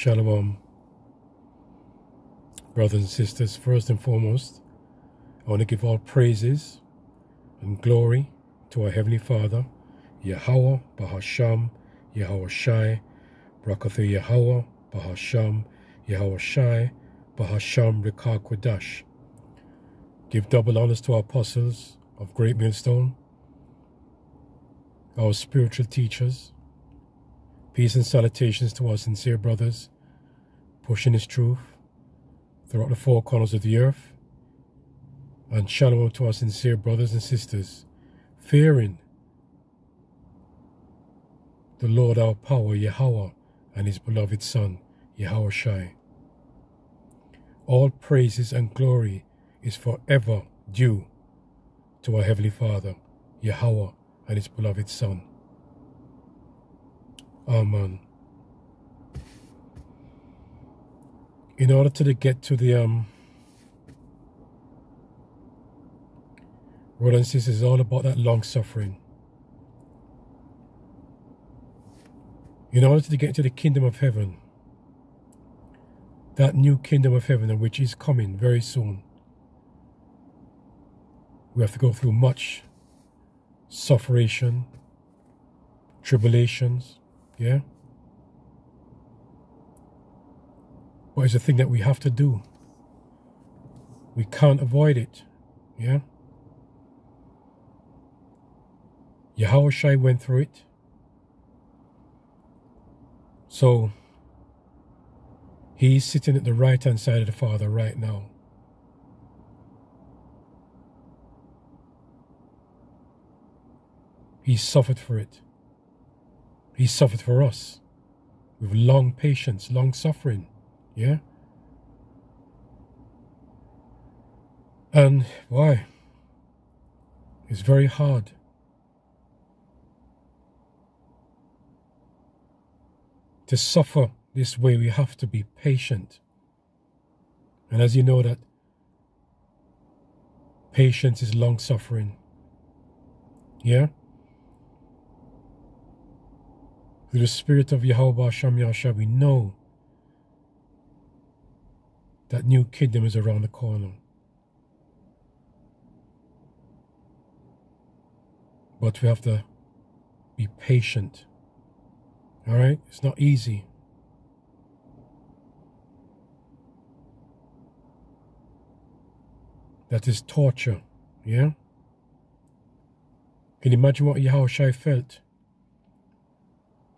Shalom. Brothers and sisters, first and foremost, I want to give all praises and glory to our Heavenly Father, Yahweh, Bahasham, Yahweh Shai, Brakathu Yahweh, Bahasham, Yahweh Shai, Bahasham Rikah Kodash. Give double honors to our apostles of Great Millstone, our spiritual teachers. Peace and salutations to our sincere brothers, pushing His truth throughout the four corners of the earth. And shalom to our sincere brothers and sisters, fearing the Lord our power, Yahweh, and His beloved Son, Yahweh Shai. All praises and glory is forever due to our Heavenly Father, Yahweh, and His beloved Son. Amen. In order to get to the um sisters, is all about that long suffering. In order to get to the kingdom of heaven, that new kingdom of heaven which is coming very soon, we have to go through much suffering, tribulations, yeah? But it's a thing that we have to do. We can't avoid it, yeah? Yahweh went through it. So, he's sitting at the right hand side of the Father right now. He suffered for it. He suffered for us with long patience, long suffering. Yeah? And why? It's very hard. To suffer this way, we have to be patient. And as you know that patience is long suffering. Yeah? Through the Spirit of Yahweh Shem Yahshua, we know that new kingdom is around the corner. But we have to be patient. All right? It's not easy. That is torture. Yeah? Can you imagine what Yahushua felt?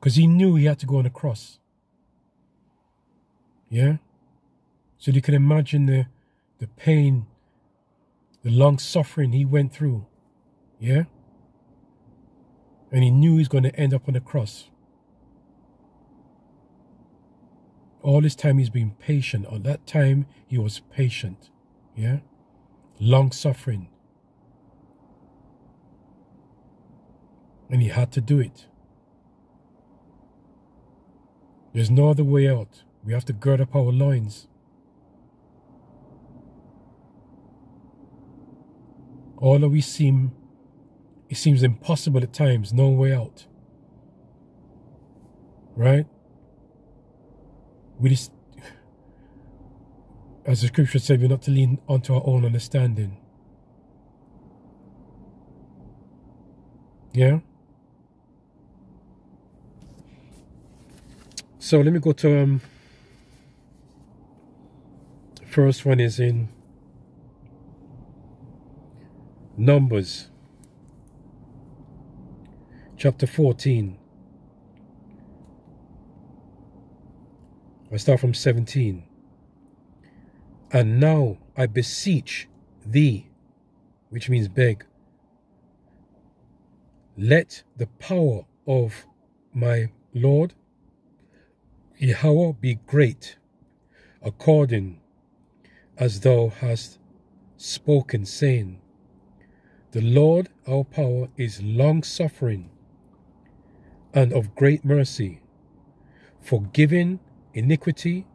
Because he knew he had to go on the cross. Yeah? So you can imagine the, the pain, the long suffering he went through. Yeah? And he knew he was going to end up on the cross. All this time he's been patient. At that time he was patient. Yeah? Long suffering. And he had to do it. There's no other way out. We have to gird up our loins. All that we seem, it seems impossible at times, no way out. Right? We just, as the scripture said, we're not to lean onto our own understanding. Yeah? So let me go to um first one is in Numbers chapter 14. I start from 17. And now I beseech thee, which means beg, let the power of my Lord Yahweh be great, according as thou hast spoken, saying, The Lord our power is long suffering and of great mercy, forgiving iniquity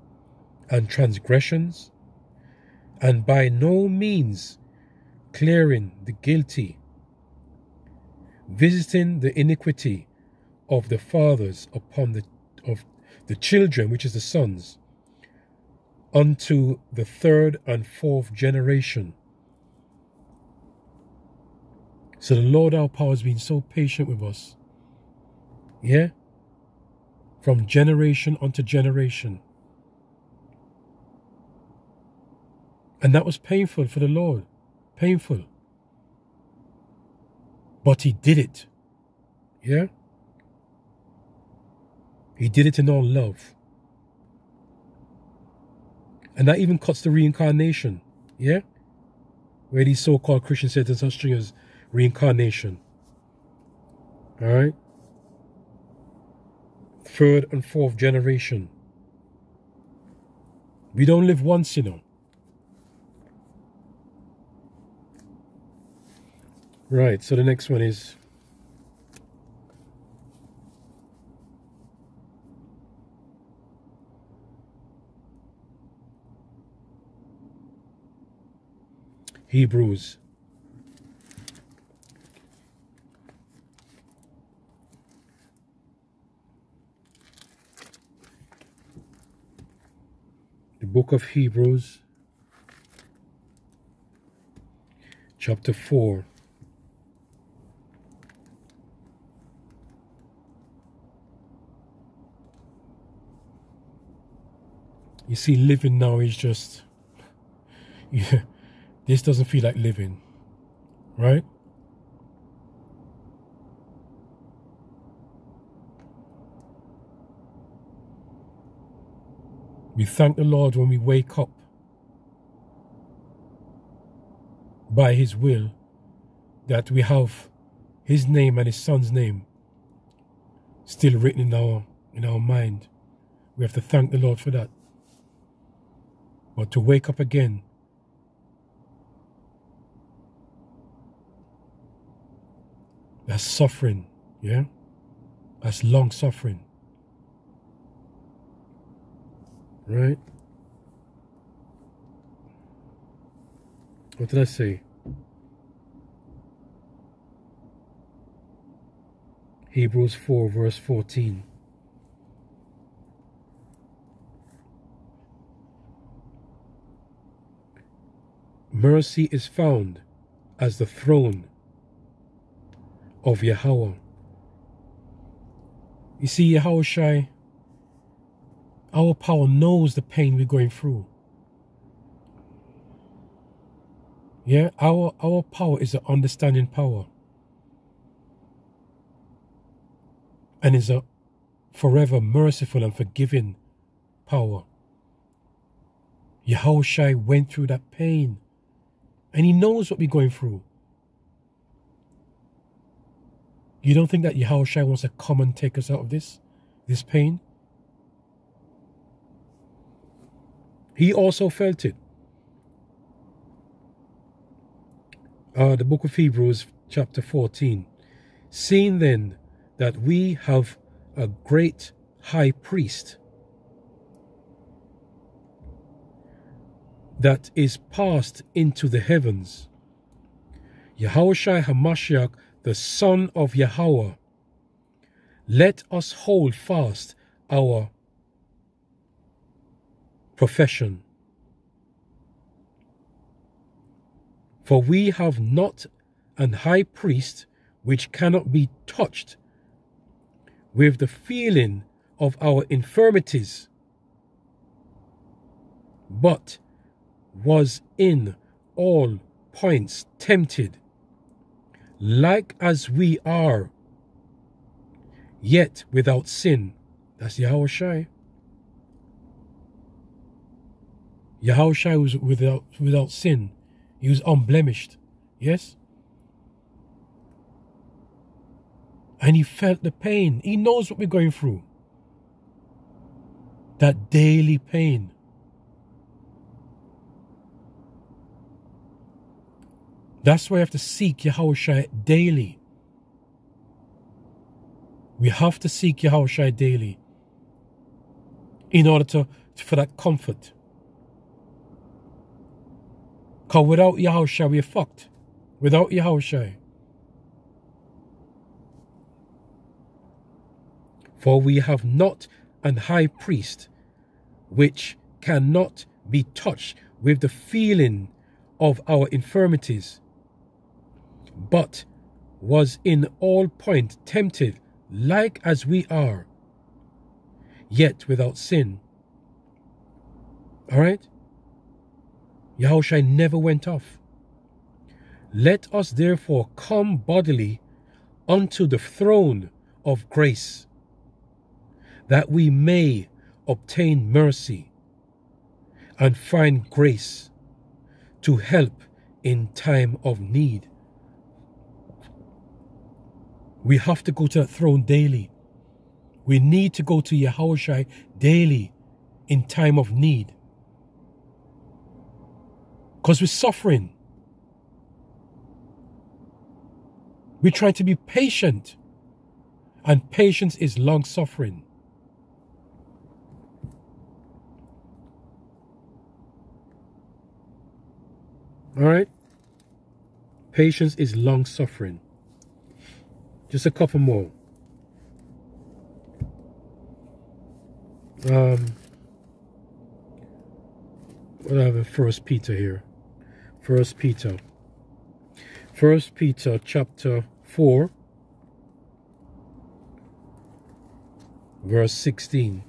and transgressions, and by no means clearing the guilty, visiting the iniquity of the fathers upon the of the children, which is the sons, unto the third and fourth generation. So the Lord our power has been so patient with us. Yeah? From generation unto generation. And that was painful for the Lord. Painful. But he did it. Yeah? He did it in all love. And that even cuts the reincarnation. Yeah? Where these so-called Christians say there's such thing as reincarnation. Alright? Third and fourth generation. We don't live once, you know. Right, so the next one is Hebrews. The book of Hebrews, chapter 4. You see, living now is just, yeah, this doesn't feel like living, right? We thank the Lord when we wake up by His will that we have His name and His Son's name still written in our in our mind. We have to thank the Lord for that. But to wake up again, that's suffering, yeah? That's long suffering. Right? What did I say? Hebrews 4, verse 14. Mercy is found as the throne of Yahweh. You see, Yahweh Shai, our power knows the pain we're going through. Yeah, our our power is an understanding power. And is a forever merciful and forgiving power. Yahweh Shai went through that pain. And he knows what we're going through. You don't think that Yahushua wants to come and take us out of this, this pain? He also felt it. Uh, the book of Hebrews, chapter 14. Seeing then that we have a great high priest that is passed into the heavens. Yahushua Hamashiach, the Son of Yahweh, let us hold fast our profession. For we have not an high priest which cannot be touched with the feeling of our infirmities, but was in all points tempted, like as we are, yet without sin. That's Yahweh Shai. Yahweh Shai was without, without sin. He was unblemished. Yes? And he felt the pain. He knows what we're going through. That daily pain. That's why we have to seek Yahweh daily. We have to seek Yahweh daily in order to for that comfort. Because without Yahushua, we're fucked. Without Yahushua. For we have not an high priest, which cannot be touched with the feeling of our infirmities, but was in all point tempted like as we are, yet without sin. All right? Yahushua never went off. Let us therefore come bodily unto the throne of grace, that we may obtain mercy and find grace to help in time of need. We have to go to that throne daily. We need to go to Yahushua daily in time of need. Because we're suffering. We try to be patient. And patience is long suffering. All right? Patience is long suffering. Just a couple more. Um, what have First Peter here. First Peter. First Peter chapter 4 verse 16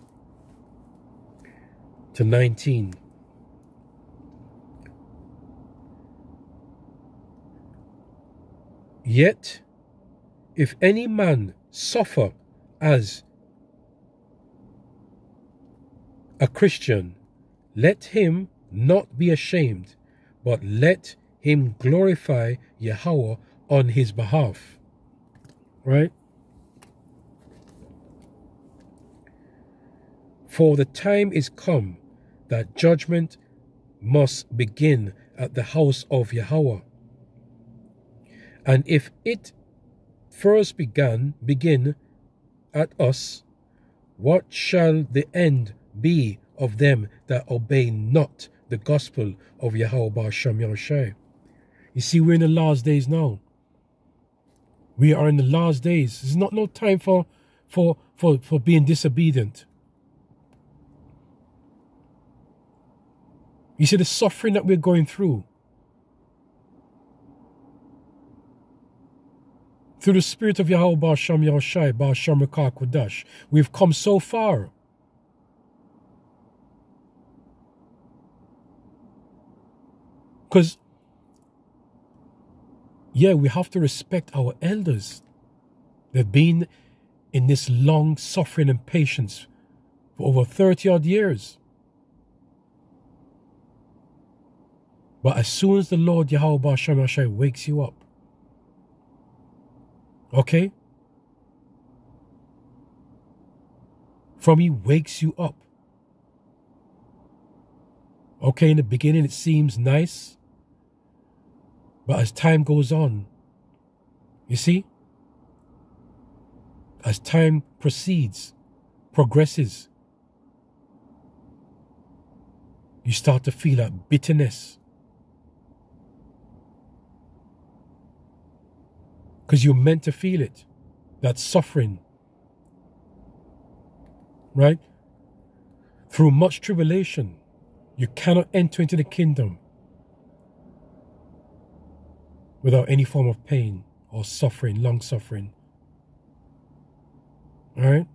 to 19. Yet, if any man suffer as a Christian, let him not be ashamed, but let him glorify Yahweh on his behalf. Right? For the time is come that judgment must begin at the house of Yahweh. And if it first began begin at us, what shall the end be of them that obey not the gospel of Yahweh Shem Yahushai? You see, we're in the last days now. We are in the last days. It's not no time for for for, for being disobedient. You see the suffering that we're going through. Through the spirit of Yahweh Basham Yahushai, Basham Kodash, we've come so far. Because, yeah, we have to respect our elders. They've been in this long suffering and patience for over 30 odd years. But as soon as the Lord Yahweh Basham wakes you up, Okay? From He wakes you up. Okay, in the beginning it seems nice, but as time goes on, you see, as time proceeds, progresses, you start to feel that bitterness because you're meant to feel it. That suffering. Right? Through much tribulation, you cannot enter into the kingdom without any form of pain or suffering, long suffering. All right?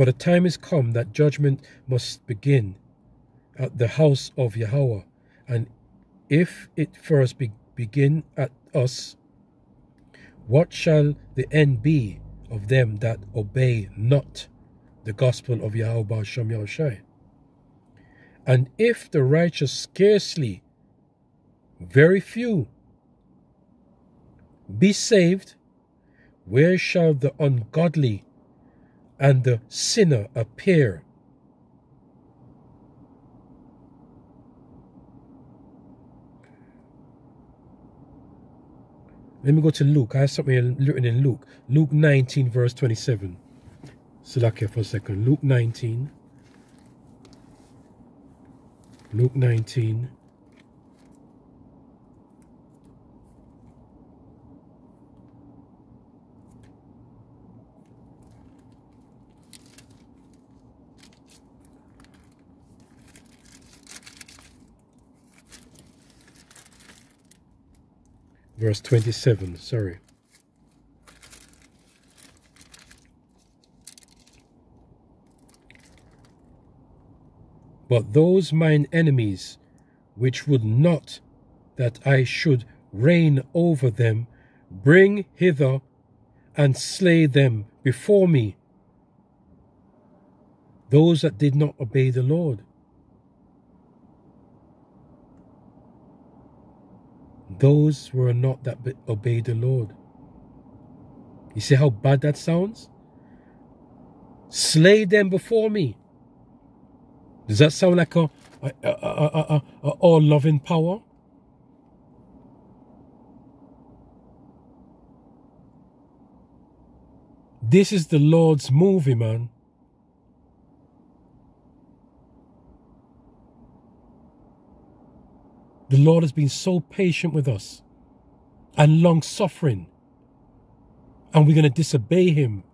For the time is come that judgment must begin at the house of Yahweh, and if it first be begin at us, what shall the end be of them that obey not the gospel of Yahweh Shem Yahushai? And if the righteous scarcely, very few, be saved, where shall the ungodly and the sinner appear. Let me go to Luke. I have something written in Luke. Luke 19, verse 27. So look here for a second. Luke 19. Luke 19. Verse 27, sorry. But those mine enemies, which would not that I should reign over them, bring hither and slay them before me. Those that did not obey the Lord. Those were not that obeyed the Lord. You see how bad that sounds? Slay them before me. Does that sound like a, a, a, a, a all loving power? This is the Lord's movie, man. Lord has been so patient with us and long suffering, and we're going to disobey Him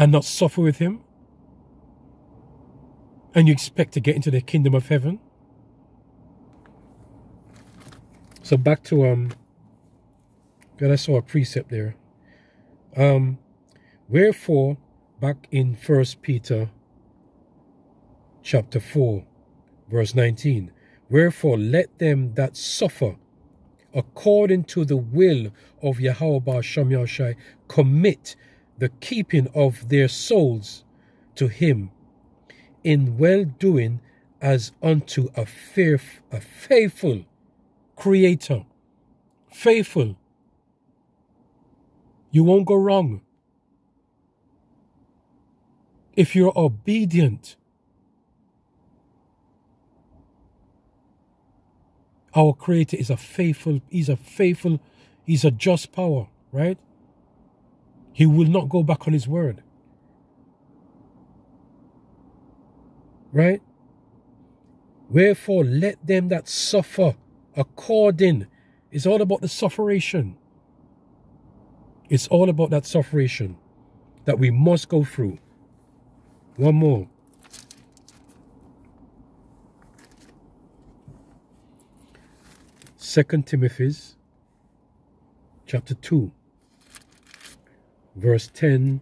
and not suffer with him? And you expect to get into the kingdom of heaven? So back to um God I saw a precept there. Um wherefore back in first Peter chapter 4 verse 19 wherefore let them that suffer according to the will of Yahweh Shem commit the keeping of their souls to him in well doing as unto a, fair, a faithful creator. Faithful. You won't go wrong. If you're obedient, our creator is a faithful, he's a faithful, he's a just power, right? He will not go back on his word. Right? Wherefore, let them that suffer according. It's all about the sufferation. It's all about that sufferation that we must go through. One more. Second Timothy's chapter 2 verse 10,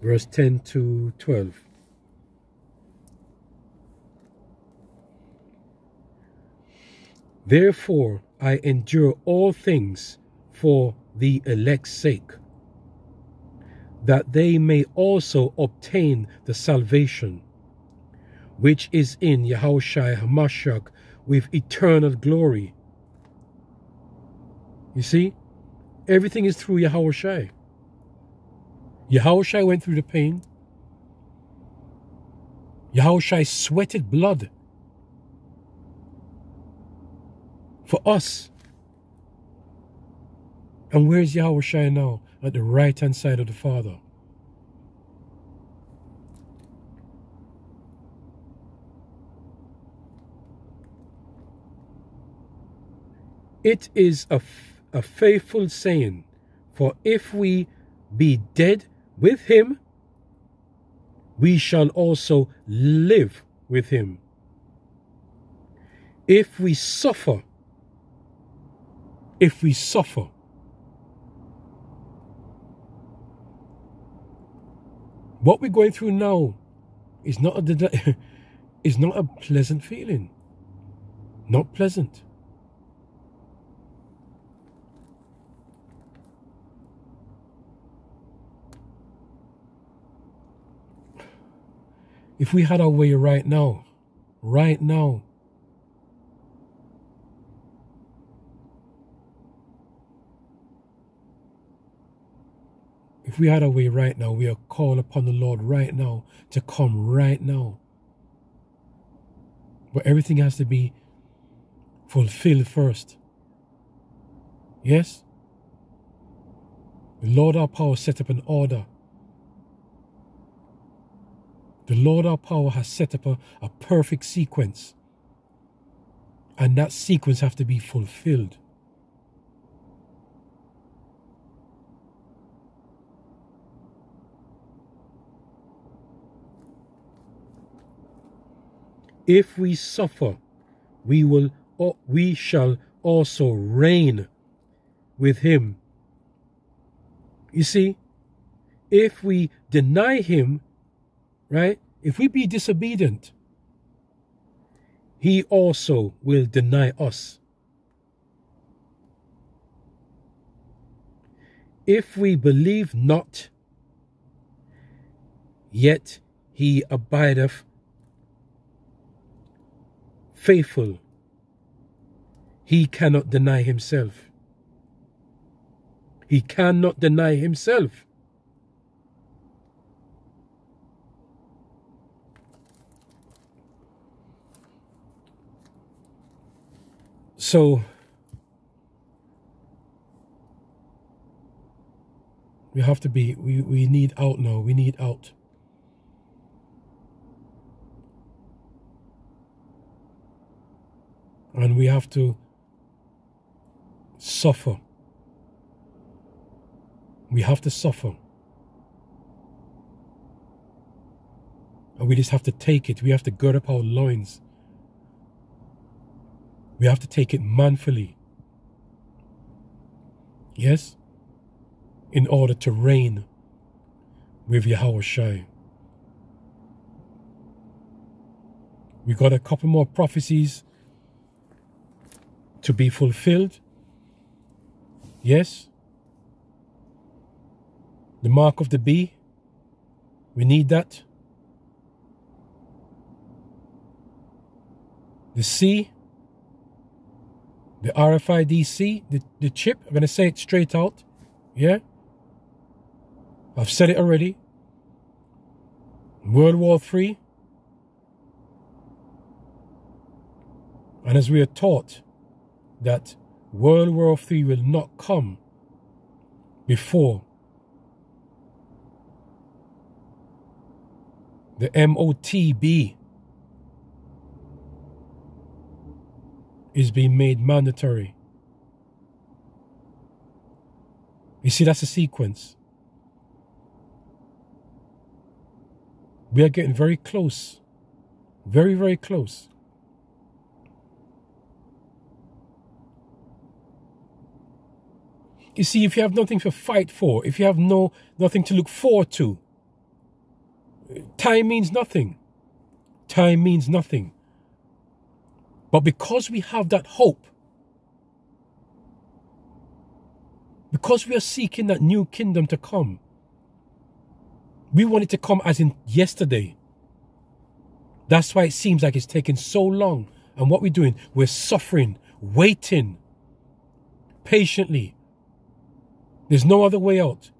verse 10 to 12. Therefore I endure all things for the elect's sake, that they may also obtain the salvation which is in Yahushua Hamashiach with eternal glory. You see, everything is through Yahushua. Yahushua went through the pain. Yahushua sweated blood for us. And where's Yahushua now? At the right hand side of the Father. It is a, a faithful saying, for if we be dead with him, we shall also live with him. If we suffer, if we suffer, what we're going through now is not a, is not a pleasant feeling. Not pleasant. If we had our way right now, right now, if we had our way right now, we are called upon the Lord right now to come right now. But everything has to be fulfilled first. Yes? The Lord our power set up an order The Lord our power has set up a, a perfect sequence. And that sequence have to be fulfilled. If we suffer, we will we shall also reign with him. You see, if we deny him, right? If we be disobedient, he also will deny us. If we believe not, yet he abideth faithful. He cannot deny himself. He cannot deny himself. So, we have to be, we, we need out now. We need out. And we have to suffer. We have to suffer. And we just have to take it. We have to gird up our loins. We have to take it manfully. Yes? In order to reign with Yahweh Shai. We got a couple more prophecies to be fulfilled. Yes? The mark of the bee. We need that. The C the RFIDC, the, the chip, I'm going to say it straight out. Yeah? I've said it already. World War III. And as we are taught that World War III will not come before the MOTB is being made mandatory. You see, that's a sequence. We are getting very close. Very, very close. You see, if you have nothing to fight for, if you have no nothing to look forward to, time means nothing. Time means nothing. But because we have that hope, because we are seeking that new kingdom to come, we want it to come as in yesterday. That's why it seems like it's taking so long. And what we're doing, we're suffering, waiting patiently. There's no other way out.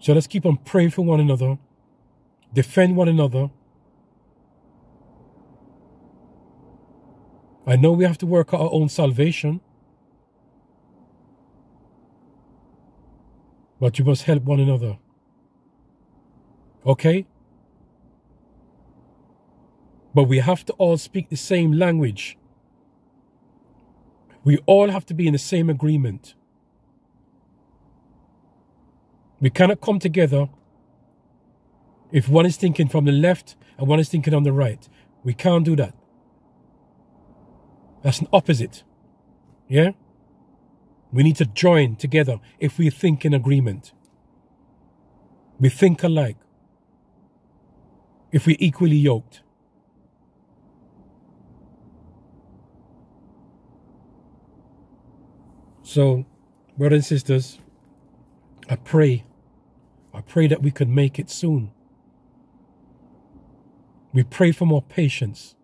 So let's keep on praying for one another, defend one another. I know we have to work our own salvation, but you must help one another. Okay? But we have to all speak the same language. We all have to be in the same agreement. We cannot come together if one is thinking from the left and one is thinking on the right. We can't do that. That's an opposite. Yeah? We need to join together if we think in agreement. We think alike. If we're equally yoked. So, brothers and sisters, I pray I pray that we could make it soon. We pray for more patience.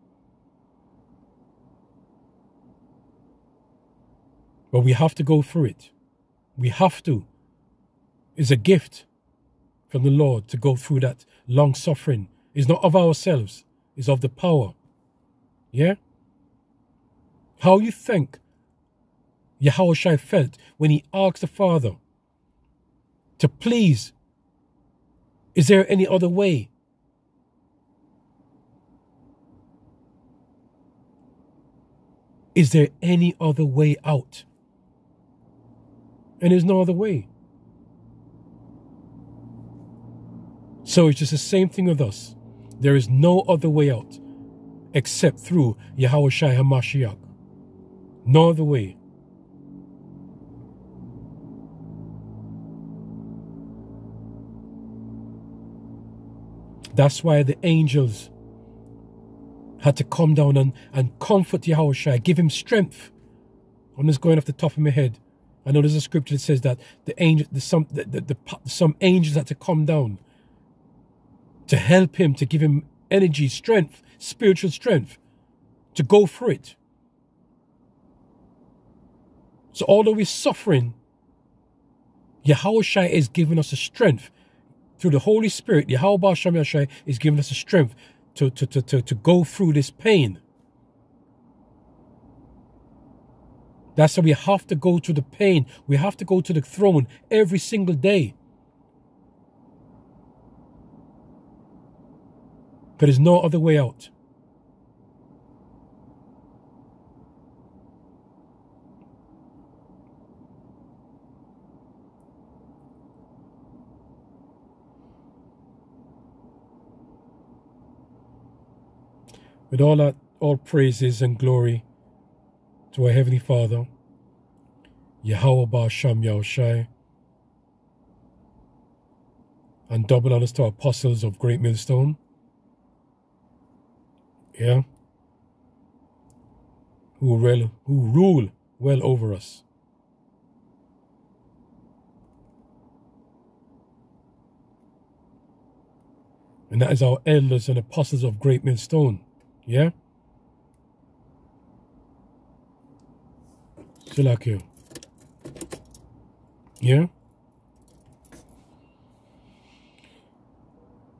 But we have to go through it. We have to. It's a gift from the Lord to go through that long suffering. It's not of ourselves, it's of the power. Yeah? How you think Yahushua felt when he asked the Father to please, is there any other way? Is there any other way out? And there's no other way. So it's just the same thing with us. There is no other way out except through Yahweh Shai HaMashiach. No other way. That's why the angels had to come down and, and comfort Yahweh give him strength. I'm just going off the top of my head. I know there's a scripture that says that the angel, the, some, the, the, the, some angels had to come down to help him, to give him energy, strength, spiritual strength to go through it. So although we're suffering, Yahweh Shai is giving us the strength through the Holy Spirit. Yahweh Shem Shai is giving us the strength to, to, to, to, to go through this pain. That's why we have to go through the pain. We have to go to the throne every single day. There is no other way out. With all that, all praises and glory to our Heavenly Father, Yahweh Ba'asham Yahushai, and double honors to our apostles of Great Millstone. Yeah. Who, rule, who rule well over us. And that is our elders and apostles of Great Millstone. Yeah? Chill Yeah?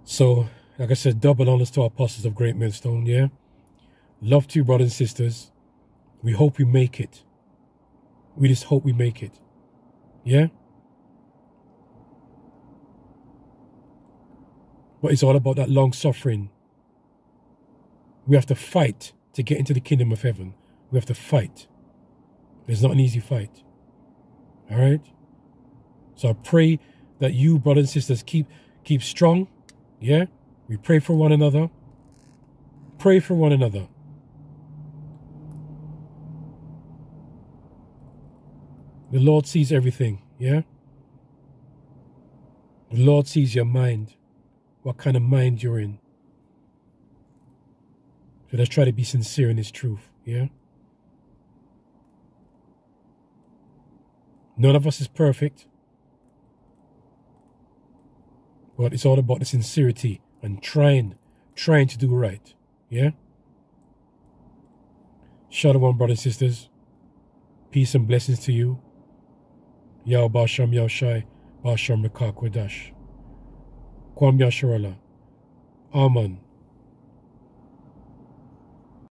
So, like I said, double honors to our apostles of Great Millstone, yeah? Love to you, brothers and sisters. We hope we make it. We just hope we make it. Yeah? But it's all about that long suffering we have to fight to get into the kingdom of heaven. We have to fight. It's not an easy fight. All right? So I pray that you, brothers and sisters, keep keep strong. Yeah? We pray for one another. Pray for one another. The Lord sees everything, yeah? The Lord sees your mind, what kind of mind you're in. So let's try to be sincere in this truth, yeah? None of us is perfect. But it's all about the sincerity and trying, trying to do right. Yeah? Shalom, brothers and sisters. Peace and blessings to you. Yao Basham Yao Shai Basham Rakakwadash. Kwam Yasharala. Amen.